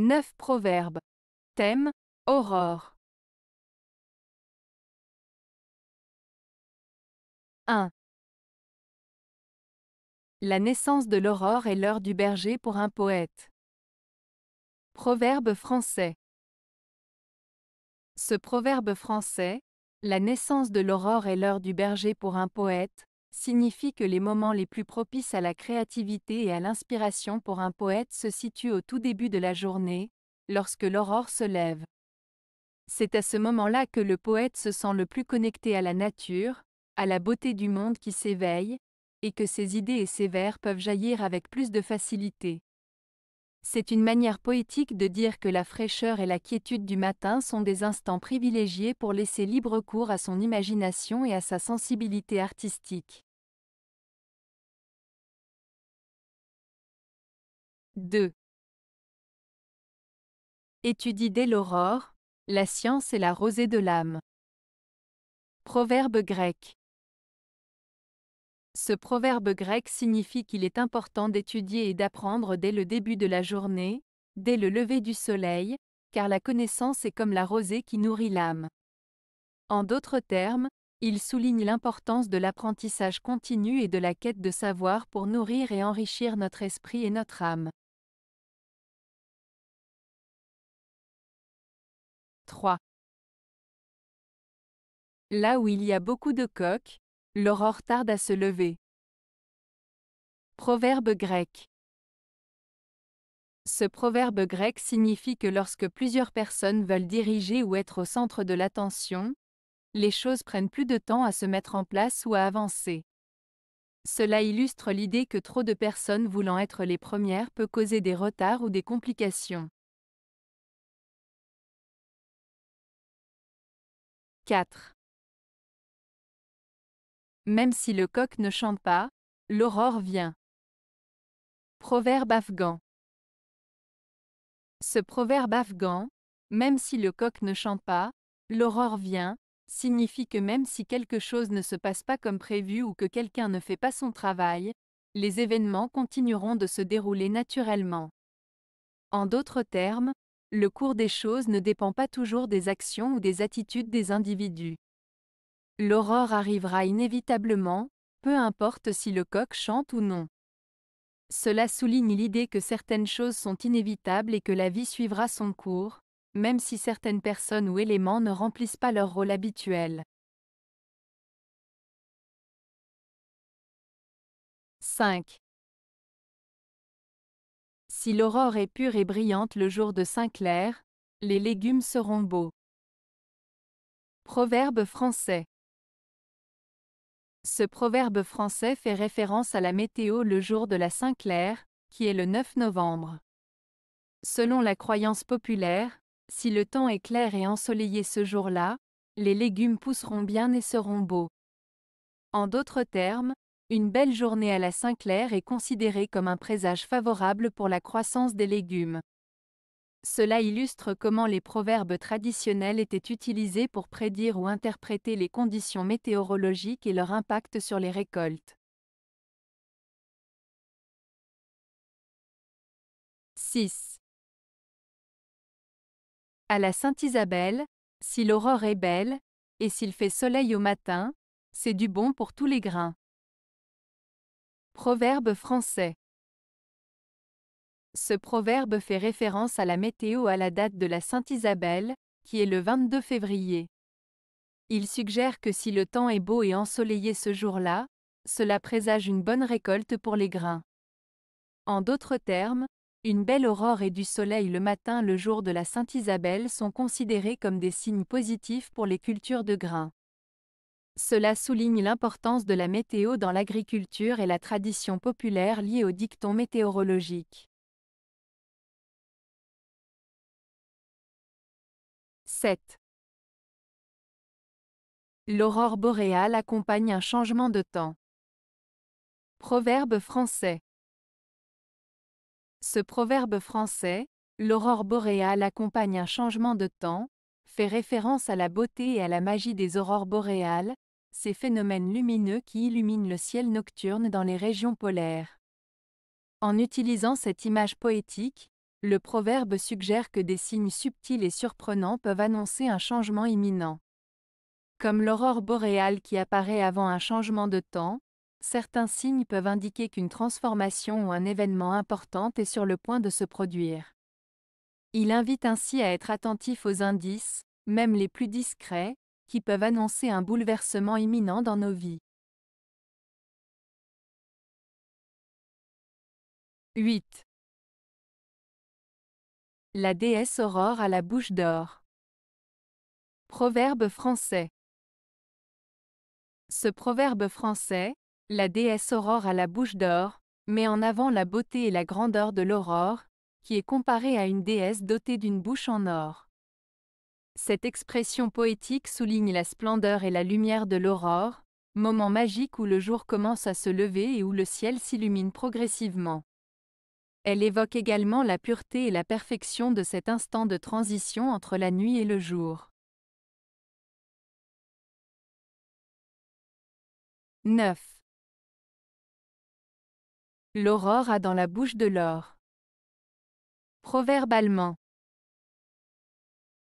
9 proverbes. Thème Aurore. 1. La naissance de l'aurore est l'heure du berger pour un poète. Proverbe français. Ce proverbe français, La naissance de l'aurore est l'heure du berger pour un poète, signifie que les moments les plus propices à la créativité et à l'inspiration pour un poète se situent au tout début de la journée, lorsque l'aurore se lève. C'est à ce moment-là que le poète se sent le plus connecté à la nature, à la beauté du monde qui s'éveille, et que ses idées et ses vers peuvent jaillir avec plus de facilité. C'est une manière poétique de dire que la fraîcheur et la quiétude du matin sont des instants privilégiés pour laisser libre cours à son imagination et à sa sensibilité artistique. 2. Étudie dès l'aurore, la science et la rosée de l'âme. Proverbe grec. Ce proverbe grec signifie qu'il est important d'étudier et d'apprendre dès le début de la journée, dès le lever du soleil, car la connaissance est comme la rosée qui nourrit l'âme. En d'autres termes, il souligne l'importance de l'apprentissage continu et de la quête de savoir pour nourrir et enrichir notre esprit et notre âme. 3. Là où il y a beaucoup de coques, L'aurore tarde à se lever. Proverbe grec. Ce proverbe grec signifie que lorsque plusieurs personnes veulent diriger ou être au centre de l'attention, les choses prennent plus de temps à se mettre en place ou à avancer. Cela illustre l'idée que trop de personnes voulant être les premières peut causer des retards ou des complications. 4. Même si le coq ne chante pas, l'aurore vient. Proverbe afghan. Ce proverbe afghan, même si le coq ne chante pas, l'aurore vient, signifie que même si quelque chose ne se passe pas comme prévu ou que quelqu'un ne fait pas son travail, les événements continueront de se dérouler naturellement. En d'autres termes, le cours des choses ne dépend pas toujours des actions ou des attitudes des individus. L'aurore arrivera inévitablement, peu importe si le coq chante ou non. Cela souligne l'idée que certaines choses sont inévitables et que la vie suivra son cours, même si certaines personnes ou éléments ne remplissent pas leur rôle habituel. 5. Si l'aurore est pure et brillante le jour de Saint-Clair, les légumes seront beaux. Proverbe français. Ce proverbe français fait référence à la météo le jour de la Saint-Clair, qui est le 9 novembre. Selon la croyance populaire, si le temps est clair et ensoleillé ce jour-là, les légumes pousseront bien et seront beaux. En d'autres termes, une belle journée à la Saint-Clair est considérée comme un présage favorable pour la croissance des légumes. Cela illustre comment les proverbes traditionnels étaient utilisés pour prédire ou interpréter les conditions météorologiques et leur impact sur les récoltes. 6. À la Sainte-Isabelle, si l'aurore est belle, et s'il fait soleil au matin, c'est du bon pour tous les grains. Proverbe français. Ce proverbe fait référence à la météo à la date de la Sainte Isabelle, qui est le 22 février. Il suggère que si le temps est beau et ensoleillé ce jour-là, cela présage une bonne récolte pour les grains. En d'autres termes, une belle aurore et du soleil le matin le jour de la Sainte Isabelle sont considérés comme des signes positifs pour les cultures de grains. Cela souligne l'importance de la météo dans l'agriculture et la tradition populaire liée au dicton météorologique. 7. L'aurore boréale accompagne un changement de temps. Proverbe français. Ce proverbe français, l'aurore boréale accompagne un changement de temps, fait référence à la beauté et à la magie des aurores boréales, ces phénomènes lumineux qui illuminent le ciel nocturne dans les régions polaires. En utilisant cette image poétique, le proverbe suggère que des signes subtils et surprenants peuvent annoncer un changement imminent. Comme l'aurore boréale qui apparaît avant un changement de temps, certains signes peuvent indiquer qu'une transformation ou un événement important est sur le point de se produire. Il invite ainsi à être attentif aux indices, même les plus discrets, qui peuvent annoncer un bouleversement imminent dans nos vies. 8. La déesse Aurore à la bouche d'or. Proverbe français. Ce proverbe français, la déesse Aurore à la bouche d'or, met en avant la beauté et la grandeur de l'aurore, qui est comparée à une déesse dotée d'une bouche en or. Cette expression poétique souligne la splendeur et la lumière de l'aurore, moment magique où le jour commence à se lever et où le ciel s'illumine progressivement. Elle évoque également la pureté et la perfection de cet instant de transition entre la nuit et le jour. 9. L'aurore a dans la bouche de l'or. Proverbe allemand.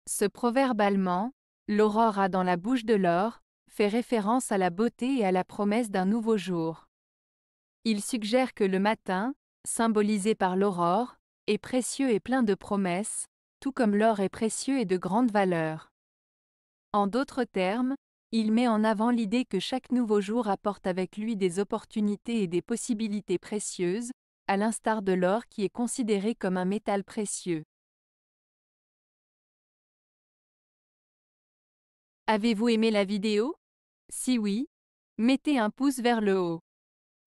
Ce proverbe allemand, l'aurore a dans la bouche de l'or, fait référence à la beauté et à la promesse d'un nouveau jour. Il suggère que le matin, symbolisé par l'aurore, est précieux et plein de promesses, tout comme l'or est précieux et de grande valeur. En d'autres termes, il met en avant l'idée que chaque nouveau jour apporte avec lui des opportunités et des possibilités précieuses, à l'instar de l'or qui est considéré comme un métal précieux. Avez-vous aimé la vidéo? Si oui, mettez un pouce vers le haut.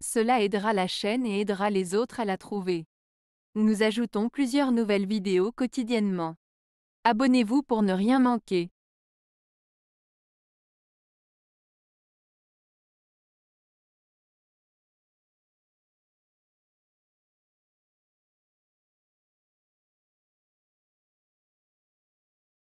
Cela aidera la chaîne et aidera les autres à la trouver. Nous ajoutons plusieurs nouvelles vidéos quotidiennement. Abonnez-vous pour ne rien manquer.